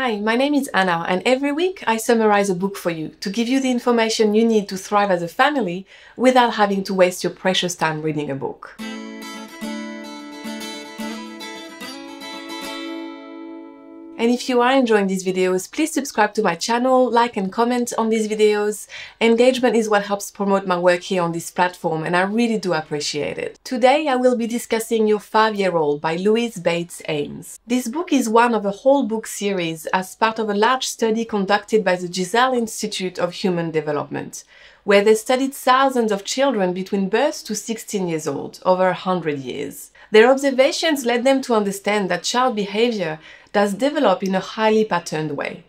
Hi, my name is Anna, and every week I summarize a book for you to give you the information you need to thrive as a family without having to waste your precious time reading a book. And if you are enjoying these videos, please subscribe to my channel, like and comment on these videos. Engagement is what helps promote my work here on this platform and I really do appreciate it. Today I will be discussing Your Five-Year-Old by Louise Bates Ames. This book is one of a whole book series as part of a large study conducted by the Gesell Institute of Human Development, where they studied thousands of children between birth to 16 years old over 100 years. Their observations led them to understand that child behavior does develop in a highly patterned way.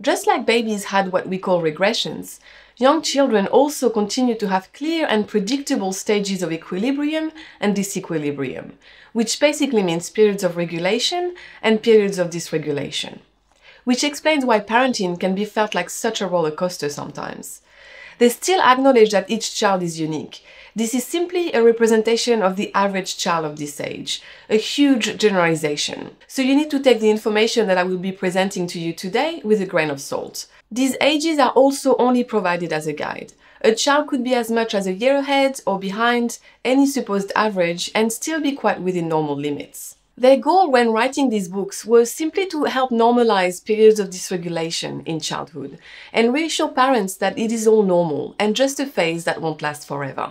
Just like babies had what we call regressions, young children also continue to have clear and predictable stages of equilibrium and disequilibrium, which basically means periods of regulation and periods of dysregulation. Which explains why parenting can be felt like such a roller coaster sometimes. They still acknowledge that each child is unique. This is simply a representation of the average child of this age, a huge generalization. So you need to take the information that I will be presenting to you today with a grain of salt. These ages are also only provided as a guide. A child could be as much as a year ahead or behind any supposed average and still be quite within normal limits. Their goal when writing these books was simply to help normalize periods of dysregulation in childhood and reassure parents that it is all normal and just a phase that won't last forever.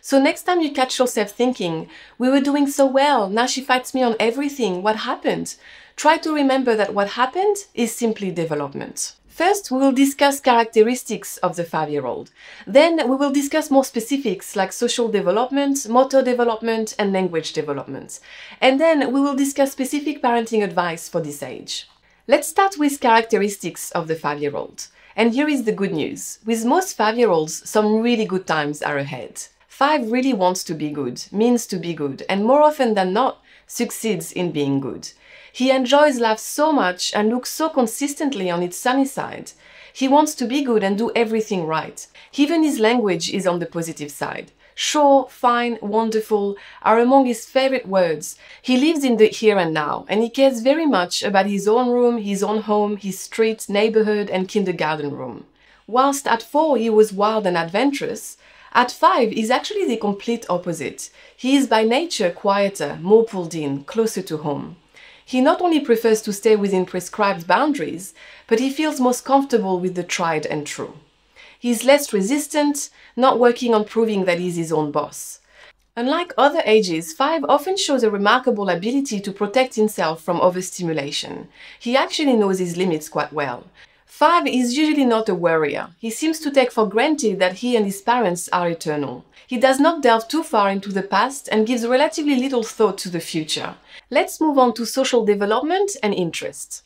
So next time you catch yourself thinking, we were doing so well, now she fights me on everything, what happened? Try to remember that what happened is simply development. First, we will discuss characteristics of the five-year-old. Then we will discuss more specifics like social development, motor development, and language development. And then we will discuss specific parenting advice for this age. Let's start with characteristics of the five-year-old. And here is the good news. With most five-year-olds, some really good times are ahead. Five really wants to be good, means to be good, and more often than not, succeeds in being good. He enjoys life so much and looks so consistently on its sunny side. He wants to be good and do everything right. Even his language is on the positive side. Sure, fine, wonderful are among his favorite words. He lives in the here and now, and he cares very much about his own room, his own home, his street, neighborhood, and kindergarten room. Whilst at four he was wild and adventurous, at five he's actually the complete opposite. He is by nature quieter, more pulled in, closer to home. He not only prefers to stay within prescribed boundaries, but he feels most comfortable with the tried and true. He's less resistant, not working on proving that he's his own boss. Unlike other ages, 5 often shows a remarkable ability to protect himself from overstimulation. He actually knows his limits quite well. 5 is usually not a worrier. He seems to take for granted that he and his parents are eternal. He does not delve too far into the past and gives relatively little thought to the future. Let's move on to social development and interests.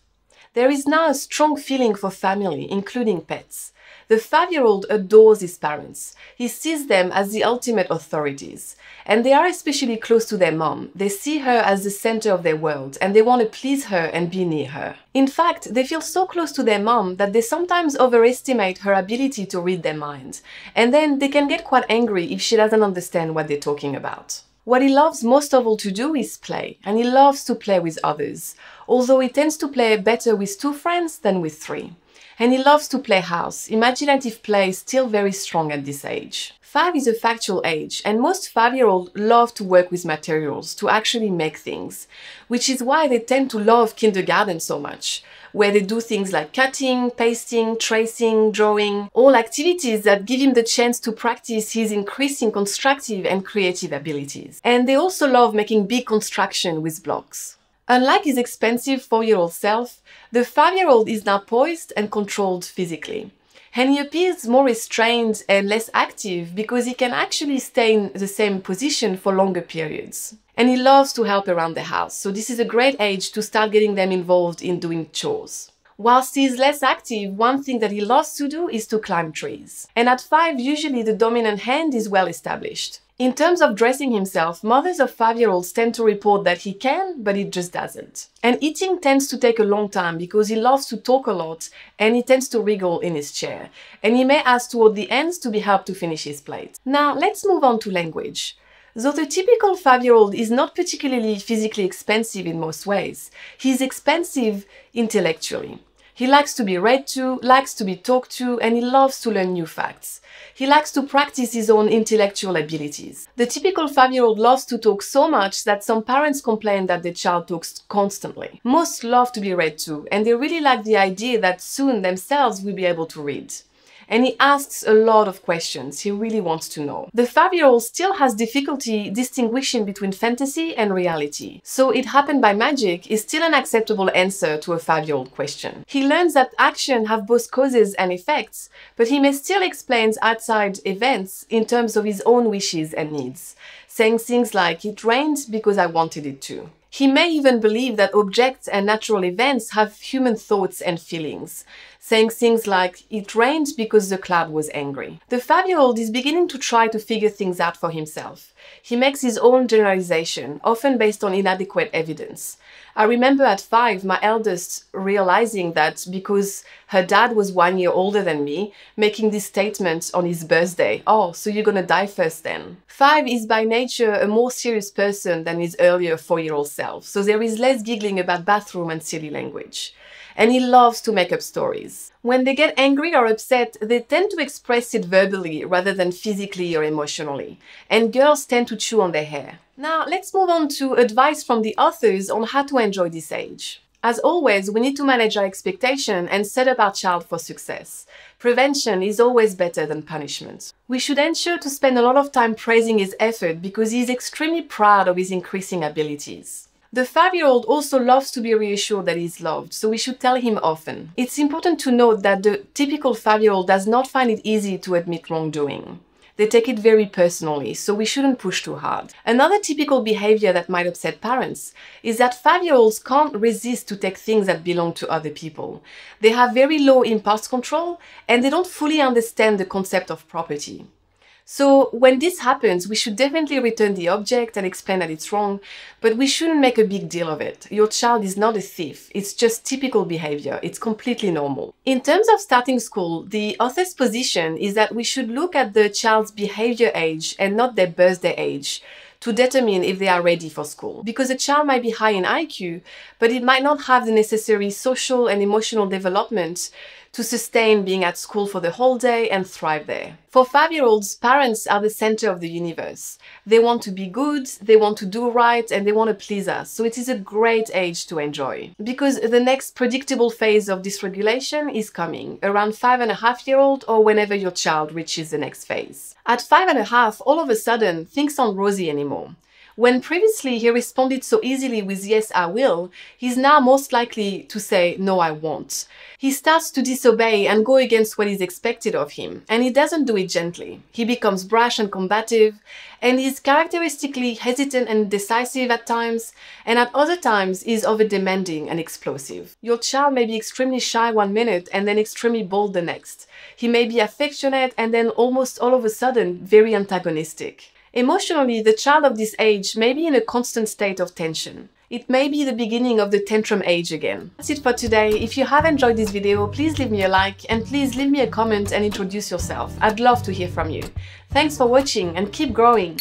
There is now a strong feeling for family, including pets. The five-year-old adores his parents. He sees them as the ultimate authorities. And they are especially close to their mom. They see her as the center of their world and they want to please her and be near her. In fact, they feel so close to their mom that they sometimes overestimate her ability to read their minds. And then they can get quite angry if she doesn't understand what they're talking about. What he loves most of all to do is play, and he loves to play with others, although he tends to play better with two friends than with three. And he loves to play house. Imaginative play is still very strong at this age. Five is a factual age, and most five-year-olds love to work with materials, to actually make things, which is why they tend to love kindergarten so much, where they do things like cutting, pasting, tracing, drawing, all activities that give him the chance to practice his increasing constructive and creative abilities. And they also love making big construction with blocks. Unlike his expensive four-year-old self, the five-year-old is now poised and controlled physically. And he appears more restrained and less active because he can actually stay in the same position for longer periods. And he loves to help around the house, so this is a great age to start getting them involved in doing chores. Whilst he is less active, one thing that he loves to do is to climb trees. And at five, usually the dominant hand is well established. In terms of dressing himself, mothers of five-year-olds tend to report that he can, but he just doesn't. And eating tends to take a long time because he loves to talk a lot and he tends to wriggle in his chair. And he may ask toward the ends to be helped to finish his plate. Now, let's move on to language. Though the typical five-year-old is not particularly physically expensive in most ways, he's expensive intellectually. He likes to be read to, likes to be talked to, and he loves to learn new facts. He likes to practice his own intellectual abilities. The typical five-year-old loves to talk so much that some parents complain that their child talks constantly. Most love to be read to, and they really like the idea that soon themselves will be able to read and he asks a lot of questions. He really wants to know. The five-year-old still has difficulty distinguishing between fantasy and reality. So it happened by magic is still an acceptable answer to a five-year-old question. He learns that action have both causes and effects, but he may still explain outside events in terms of his own wishes and needs, saying things like, it rained because I wanted it to. He may even believe that objects and natural events have human thoughts and feelings, saying things like, it rained because the cloud was angry. The five-year-old is beginning to try to figure things out for himself. He makes his own generalization, often based on inadequate evidence. I remember at five, my eldest realizing that because her dad was one year older than me, making this statement on his birthday, oh, so you're gonna die first then. Five is by nature a more serious person than his earlier four-year-old self, so there is less giggling about bathroom and silly language and he loves to make up stories. When they get angry or upset, they tend to express it verbally rather than physically or emotionally, and girls tend to chew on their hair. Now, let's move on to advice from the authors on how to enjoy this age. As always, we need to manage our expectation and set up our child for success. Prevention is always better than punishment. We should ensure to spend a lot of time praising his effort because he is extremely proud of his increasing abilities. The five-year-old also loves to be reassured that he's loved, so we should tell him often. It's important to note that the typical five-year-old does not find it easy to admit wrongdoing. They take it very personally, so we shouldn't push too hard. Another typical behavior that might upset parents is that five-year-olds can't resist to take things that belong to other people. They have very low impulse control and they don't fully understand the concept of property. So when this happens, we should definitely return the object and explain that it's wrong, but we shouldn't make a big deal of it. Your child is not a thief. It's just typical behavior. It's completely normal. In terms of starting school, the author's position is that we should look at the child's behavior age and not their birthday age to determine if they are ready for school. Because a child might be high in IQ, but it might not have the necessary social and emotional development to sustain being at school for the whole day and thrive there. For five-year-olds, parents are the center of the universe. They want to be good, they want to do right, and they want to please us. So it is a great age to enjoy. Because the next predictable phase of dysregulation is coming, around five and a half year old or whenever your child reaches the next phase. At five and a half, all of a sudden, things aren't rosy anymore. When previously he responded so easily with yes, I will, he's now most likely to say no, I won't. He starts to disobey and go against what is expected of him, and he doesn't do it gently. He becomes brash and combative, and is characteristically hesitant and decisive at times, and at other times is over-demanding and explosive. Your child may be extremely shy one minute and then extremely bold the next. He may be affectionate and then almost all of a sudden very antagonistic. Emotionally, the child of this age may be in a constant state of tension. It may be the beginning of the tantrum age again. That's it for today. If you have enjoyed this video, please leave me a like and please leave me a comment and introduce yourself. I'd love to hear from you. Thanks for watching and keep growing!